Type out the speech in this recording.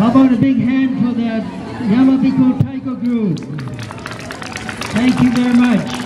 How about a big hand for the Yamabiko Taiko group? Thank you very much.